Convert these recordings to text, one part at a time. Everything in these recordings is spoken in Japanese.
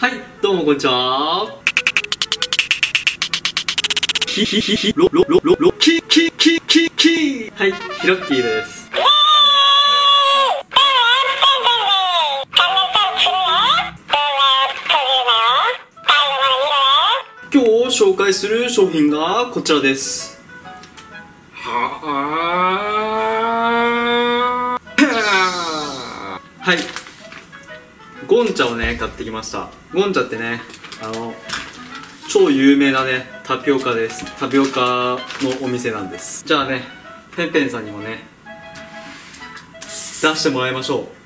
はい、どうもこんにちは。ひひひひ、ろろろろろ、ききききき。はい、ヒロッキーです。今日紹介する商品がこちらです。はい。ゴンチャをね、買ってきました。ゴンチャってね、あの、超有名なね、タピオカです。タピオカのお店なんです。じゃあね、ペンペンさんにもね、出してもらいましょう。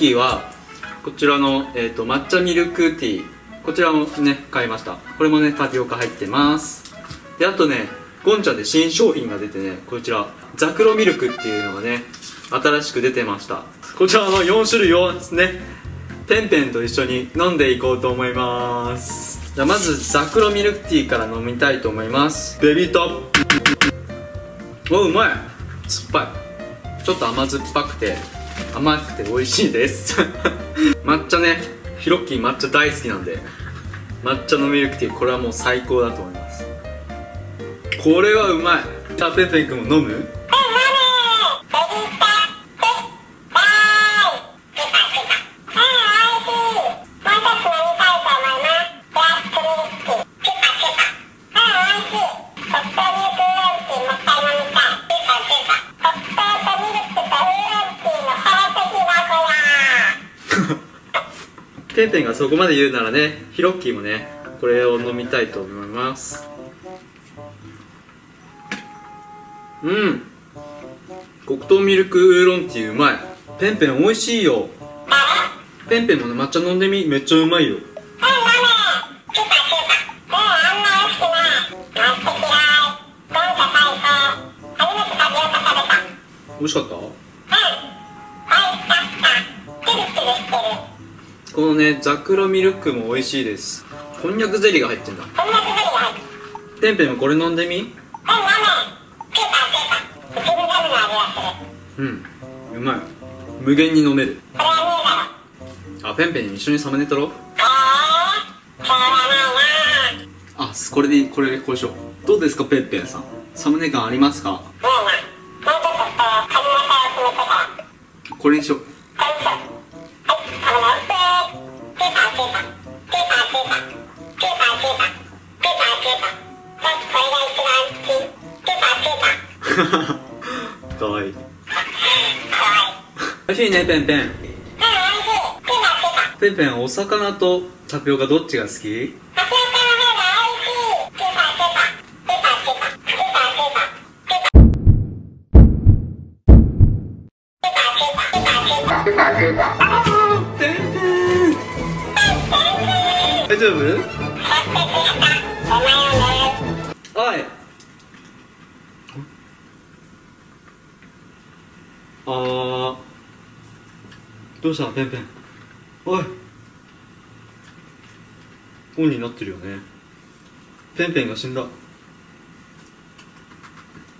キーはこちらの、えー、と抹茶ミルクティーこちらもね買いました。これもねタピオカ入ってます。であとねゴンチャで新商品が出てねこちらザクロミルクっていうのがね新しく出てました。こちらの4種類をですねペンペンと一緒に飲んでいこうと思います。じゃあまずザクロミルクティーから飲みたいと思います。ベビートおうまい。酸っぱい。ちょっと甘酸っぱくて。甘くて美味しいです。抹茶ねヒロッキー抹茶大好きなんで抹茶のミルクティーこれはもう最高だと思います。これはうまい。じゃあペペ君も飲む？ペンペンがそこまで言うならねヒロッキーもねこれを飲みたいと思います。うん。黒糖ミルクウーロンティーうまい。ペンペン美味しいよ。ペンペンもね抹茶飲んでみめっちゃうまいよ。美味しかった？このねザクロミルクも美味しいです。こんにゃくゼリーが入ってんだ。ペンペンもこれ飲んでみ？うん。うまい。無限に飲める。あペンペン一緒にサムネ撮ろう。あこれでいい。これでこうしよう。どうですかペンペンさん？サムネ感ありますか？これにしよう かわい。い 美味しいねペンペン。ペンペンお魚とタピオカどっちが好き？あーペンペン。大丈夫おいあー。どうした？ペンペン。おい。オンになってるよね。ペンペンが死んだ。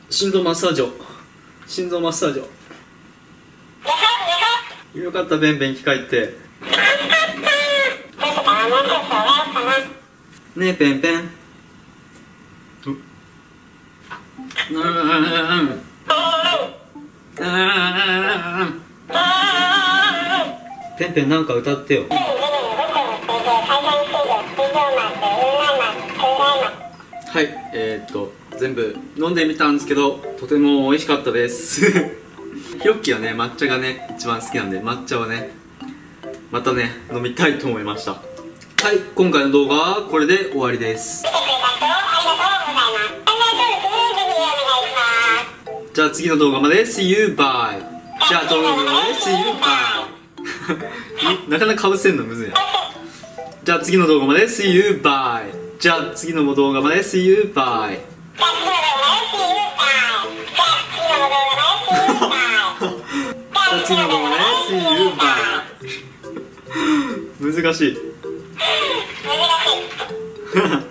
心臓マッサージを。心臓マッサージを。よかったペンペン機械って。ねえペンペン。ううんうんうん。ンペンなんか歌ってよ。はいえー、っと全部飲んでみたんですけどとても美味しかったです。ヒロッキーはね抹茶がね一番好きなんで抹茶をねまたね飲みたいと思いました。はい今回の動画はこれで終わりです。じゃあ次の動画まで。See you bye じゃあ動画まで。See you bye なかなかぶせんのむずいな。じゃあ次の動画まで。See you bye. じゃあ次の動画まで。See you bye. 次の動画まで。See you bye. 難しい難しい。